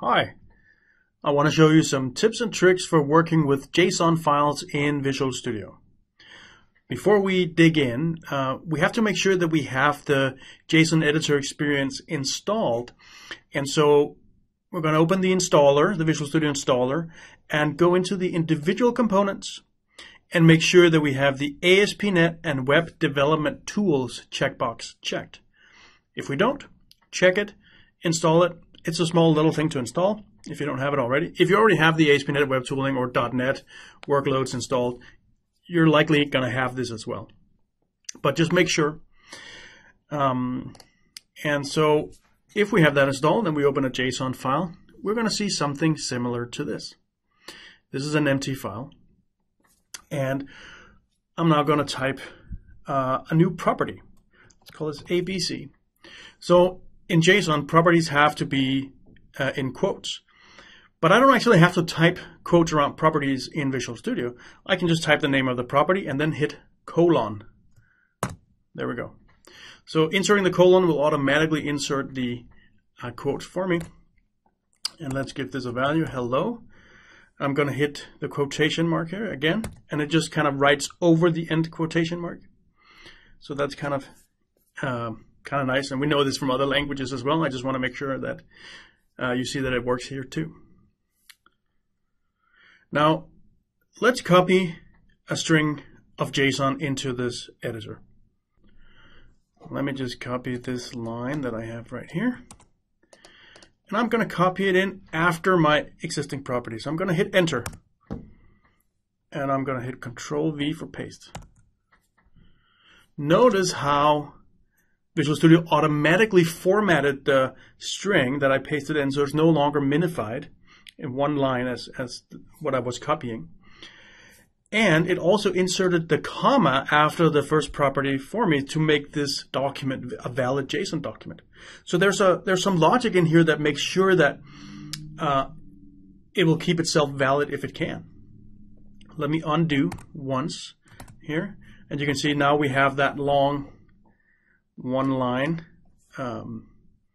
Hi. I want to show you some tips and tricks for working with JSON files in Visual Studio. Before we dig in, uh, we have to make sure that we have the JSON editor experience installed. And so we're going to open the installer, the Visual Studio installer, and go into the individual components and make sure that we have the ASP.NET and Web Development Tools checkbox checked. If we don't, check it, install it. It's a small little thing to install if you don't have it already. If you already have the ASP.NET Web Tooling or .NET workloads installed, you're likely going to have this as well. But just make sure. Um, and so if we have that installed and we open a JSON file, we're going to see something similar to this. This is an empty file. And I'm now going to type uh, a new property. Let's call this ABC. So in JSON, properties have to be uh, in quotes. But I don't actually have to type quotes around properties in Visual Studio. I can just type the name of the property and then hit colon. There we go. So inserting the colon will automatically insert the uh, quotes for me. And let's give this a value, hello. I'm going to hit the quotation mark here again, and it just kind of writes over the end quotation mark. So that's kind of uh, kind of nice, and we know this from other languages as well. I just want to make sure that uh, you see that it works here too. Now, let's copy a string of JSON into this editor. Let me just copy this line that I have right here and I'm going to copy it in after my existing property. So I'm going to hit enter and I'm going to hit control V for paste. Notice how Visual Studio automatically formatted the string that I pasted in so it's no longer minified in one line as, as what I was copying. And it also inserted the comma after the first property for me to make this document a valid JSON document. So there's a there's some logic in here that makes sure that uh, it will keep itself valid if it can. Let me undo once here, and you can see now we have that long one line. Um,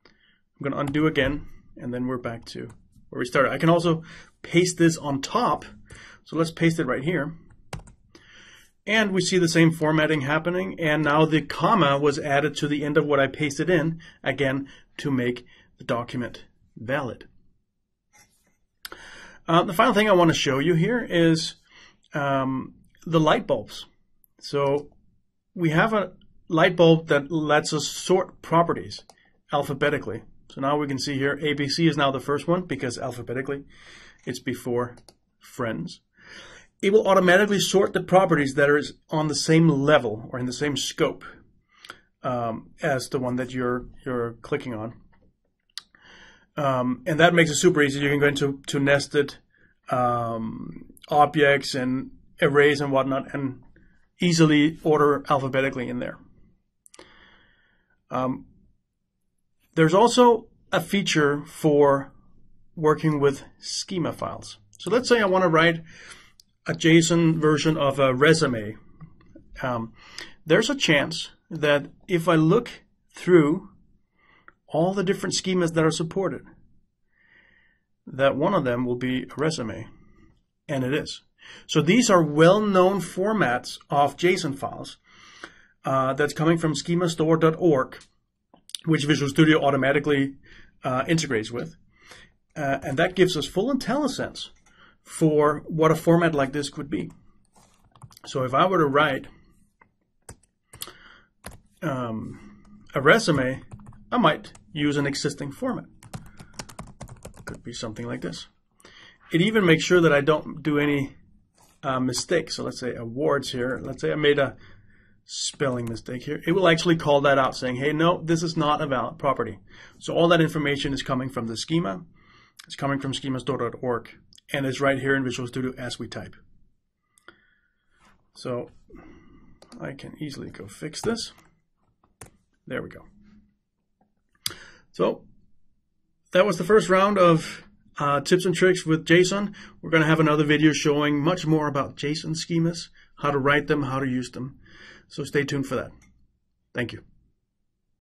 I'm going to undo again, and then we're back to where we started. I can also paste this on top. So let's paste it right here. And we see the same formatting happening. And now the comma was added to the end of what I pasted in, again, to make the document valid. Uh, the final thing I want to show you here is um, the light bulbs. So we have a light bulb that lets us sort properties alphabetically. So now we can see here ABC is now the first one because alphabetically it's before friends it will automatically sort the properties that are on the same level or in the same scope um, as the one that you're you're clicking on. Um, and that makes it super easy. You can go into to nested um, objects and arrays and whatnot and easily order alphabetically in there. Um, there's also a feature for working with schema files. So let's say I want to write a JSON version of a resume, um, there's a chance that if I look through all the different schemas that are supported, that one of them will be a resume. And it is. So these are well-known formats of JSON files uh, that's coming from schemastore.org, which Visual Studio automatically uh, integrates with. Uh, and that gives us full IntelliSense for what a format like this could be. So if I were to write um, a resume, I might use an existing format. Could be something like this. It even makes sure that I don't do any uh, mistakes. So let's say awards here. Let's say I made a spelling mistake here. It will actually call that out saying, hey, no, this is not a valid property. So all that information is coming from the schema. It's coming from schemastore.org and it's right here in Visual Studio as we type. So I can easily go fix this. There we go. So that was the first round of uh, tips and tricks with JSON. We're going to have another video showing much more about JSON schemas, how to write them, how to use them. So stay tuned for that. Thank you.